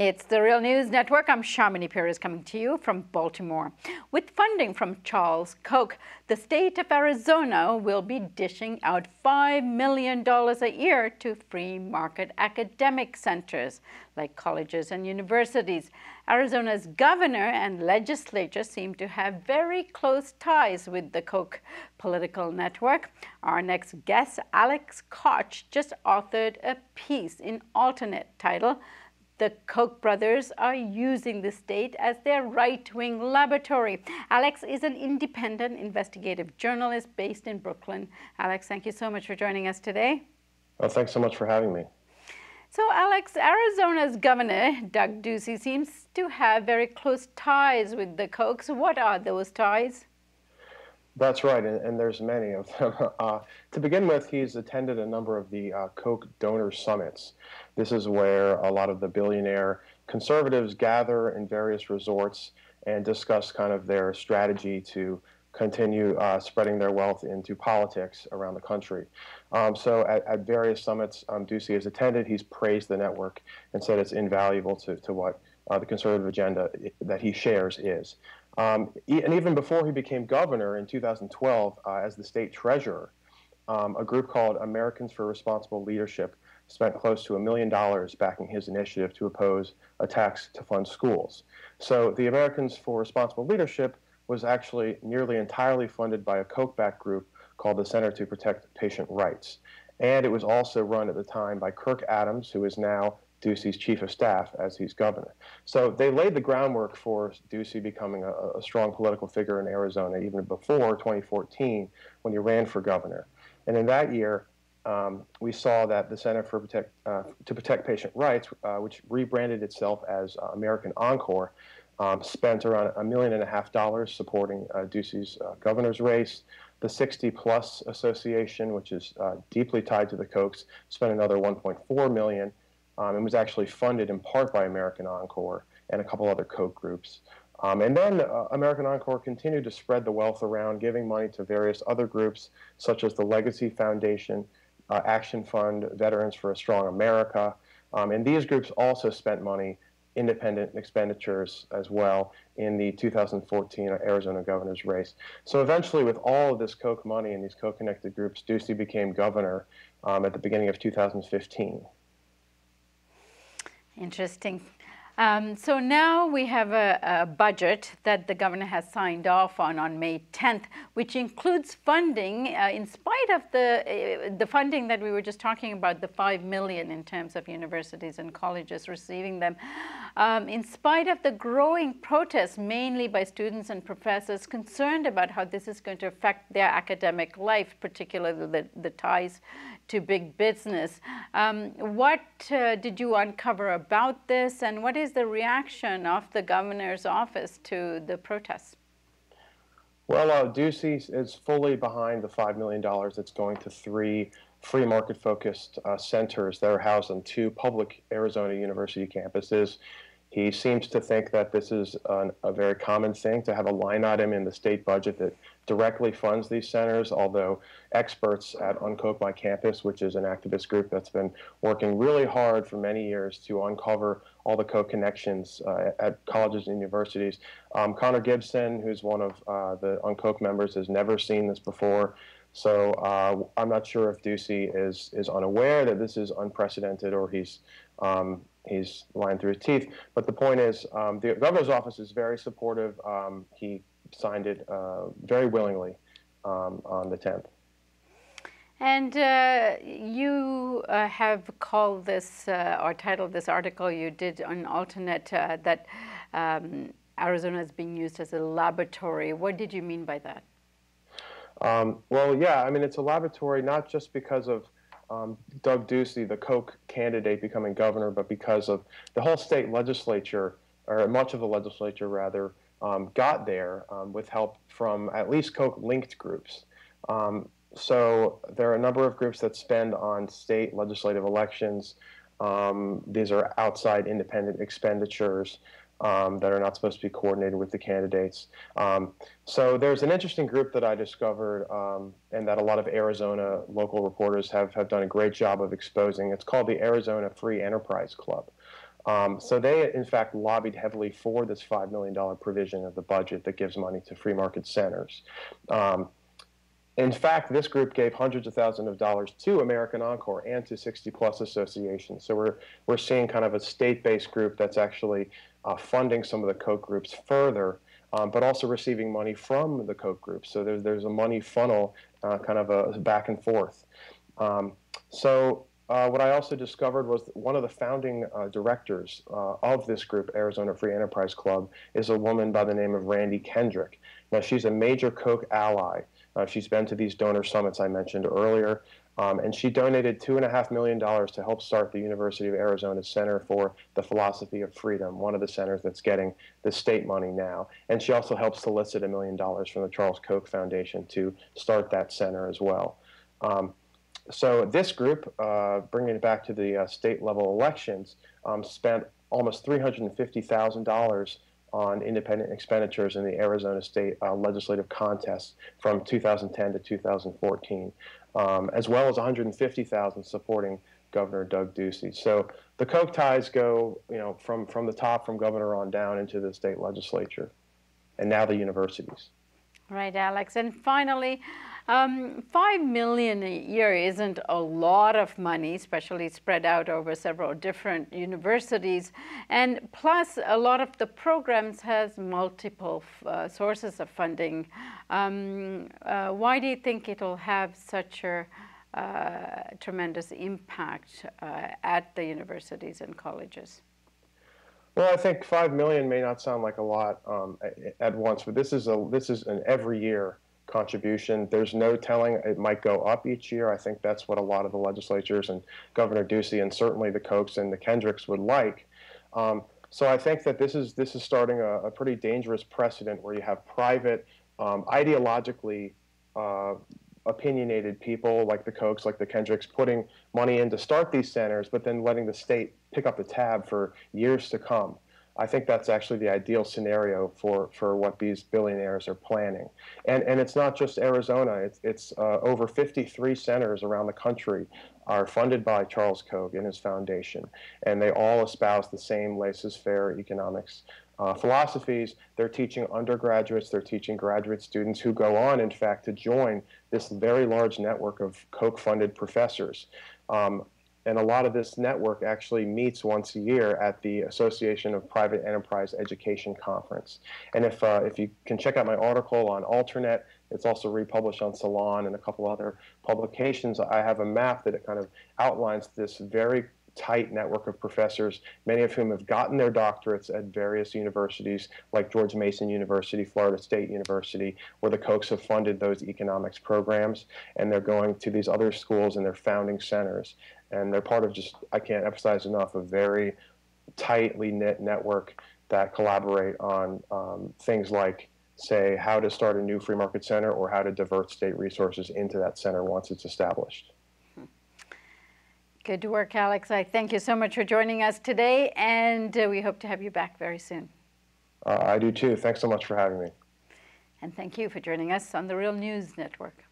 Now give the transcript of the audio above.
It's the Real News Network. I'm Sharmini Peries coming to you from Baltimore. With funding from Charles Koch, the state of Arizona will be dishing out $5 million a year to free market academic centers like colleges and universities. Arizona's governor and legislature seem to have very close ties with the Koch political network. Our next guest, Alex Kotch, just authored a piece in Alternet title the Koch brothers are using the state as their right-wing laboratory. Alex is an independent investigative journalist based in Brooklyn. Alex, thank you so much for joining us today. Well, thanks so much for having me. So, Alex, Arizona's governor, Doug Ducey, seems to have very close ties with the Kochs. What are those ties? That's right, and, and there's many of them. Uh, to begin with, he's attended a number of the uh, Koch donor summits. This is where a lot of the billionaire conservatives gather in various resorts and discuss kind of their strategy to continue uh, spreading their wealth into politics around the country. Um, so at, at, various summits um, Ducey has attended, he's praised the network and said it's invaluable to, to what uh, the conservative agenda that he shares is. Um, and even before he became governor in 2012, uh, as the state treasurer, um, a group called Americans for Responsible Leadership spent close to a million dollars backing his initiative to oppose a tax to fund schools. So the Americans for Responsible Leadership was actually nearly entirely funded by a Koch-backed group called the Center to Protect Patient Rights. And it was also run at the time by Kirk Adams, who is now Ducey's chief of staff as he's governor. So they laid the groundwork for Ducey becoming a, a, strong political figure in Arizona even before 2014 when he ran for governor. And in that year, um, we saw that the Center for Protect, uh, to Protect Patient Rights, uh, which rebranded itself as uh, American Encore, um, spent around a million and a half dollars supporting uh, Ducey's uh, governor's race. The 60 Plus Association, which is uh, deeply tied to the Kochs, spent another 1.4 million um, and was actually funded in part by American Encore and a couple other Koch groups. Um, and then uh, American Encore continued to spread the wealth around, giving money to various other groups, such as the Legacy Foundation, uh, Action Fund, Veterans for a Strong America. Um, and these groups also spent money, independent expenditures as well, in the 2014 Arizona governor's race. So eventually, with all of this Koch money and these Koch connected groups, Ducey became governor um, at the beginning of 2015. Interesting. Um, so now we have a, a, budget that the governor has signed off on on May 10th, which includes funding, uh, in spite of the uh, the funding that we were just talking about, the five million in terms of universities and colleges receiving them. Um, in spite of the growing protests, mainly by students and professors concerned about how this is going to affect their academic life, particularly the, the ties to big business. Um, what uh, did you uncover about this, and what is the reaction of the governor's office to the protests? Well, uh, Ducey is fully behind the $5 million that's going to three free market focused uh, centers that are housed on two public Arizona University campuses. He seems to think that this is an, a very common thing to have a line item in the state budget that directly funds these centers, although experts at Unkoch My Campus, which is an activist group that's been working really hard for many years to uncover all the Koch connections uh, at colleges and universities. Um, Connor Gibson, who's one of uh, the Unkoch members, has never seen this before. So uh, I'm not sure if Ducey is is unaware that this is unprecedented or he's um, he's lying through his teeth. But the point is, um, the governor's office is very supportive. Um, he signed it uh, very willingly um, on the 10th. And uh, you uh, have called this uh, or titled this article you did on Alternet uh, that um, Arizona is being used as a laboratory. What did you mean by that? Um, well, yeah, I mean, it's a laboratory not just because of um, Doug Ducey, the Koch candidate, becoming governor, but because of the whole state legislature, or much of the legislature rather, um, got there um, with help from at least Koch linked groups. Um, so there are a number of groups that spend on state legislative elections. Um, these are outside independent expenditures um, that are not supposed to be coordinated with the candidates. Um, so there's an interesting group that I discovered and that a lot of Arizona local reporters have, have done a great job of exposing. It's called the Arizona Free Enterprise Club. Um, so they, in fact, lobbied heavily for this $5 million provision of the budget that gives money to free market centers. Um, in fact, this group gave hundreds of thousands of dollars to American Encore and to 60 Plus Association. So we're, we're seeing kind of a state based group that's actually uh, funding some of the Koch groups further, um, but also receiving money from the Koch groups. So there's, there's a money funnel, uh, kind of a back and forth. Um, so uh, what I also discovered was one of the founding uh, directors uh, of this group, Arizona Free Enterprise Club, is a woman by the name of Randy Kendrick. Now, she's a major Koch ally. Uh, she's been to these donor summits I mentioned earlier, um, and she donated $2.5 million to help start the University of Arizona Center for the Philosophy of Freedom, one of the centers that's getting the state money now. And she also helped solicit a million dollars from the Charles Koch Foundation to start that center as well. Um, so this group, uh, bringing it back to the uh, state level elections, um, spent almost $350,000 on independent expenditures in the Arizona state uh, legislative contest from 2010 to 2014, um, as well as 150,000 supporting Governor Doug Ducey. So the Koch ties go, you know, from from the top, from governor on down into the state legislature, and now the universities. Right, Alex. And finally, um, Five million a year isn't a lot of money, especially spread out over several different universities. And plus, a lot of the programs has multiple uh, sources of funding. Um, uh, why do you think it'll have such a uh, tremendous impact uh, at the universities and colleges? Well, I think five million may not sound like a lot um, at once, but this is a this is an every year contribution. There's no telling it might go up each year. I think that's what a lot of the legislatures and Governor Ducey and certainly the Kochs and the Kendricks would like. Um, so I think that this is this is starting a, a pretty dangerous precedent where you have private, um, ideologically uh, opinionated people like the Kochs, like the Kendricks, putting money in to start these centers, but then letting the state pick up the tab for years to come. I think that's actually the ideal scenario for, for what these billionaires are planning. And, and it's not just Arizona, it's, it's uh, over 53 centers around the country are funded by Charles Koch and his foundation. And they all espouse the same laissez faire economics uh, philosophies. They're teaching undergraduates, they're teaching graduate students who go on, in fact, to join this very large network of Koch funded professors. Um, and a lot of this network actually meets once a year at the Association of Private Enterprise Education Conference. And if, uh, if you can check out my article on Alternet, it's also republished on Salon and a couple other publications. I have a map that it kind of outlines this very tight network of professors, many of whom have gotten their doctorates at various universities like George Mason University, Florida State University, where the Kochs have funded those economics programs, and they're going to these other schools and they're founding centers and they're part of just I can't emphasize enough a very tightly knit network that collaborate on um, things like say how to start a new free market center or how to divert state resources into that center once it's established. Good work, Alex. I thank you so much for joining us today, and uh, we hope to have you back very soon. Uh, I do too. Thanks so much for having me. And thank you for joining us on the Real News Network.